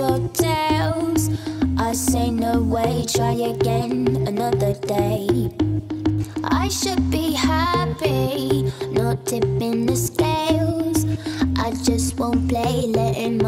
or tails. I say no way, try again another day. I should be happy, not tipping the scales. I just won't play, letting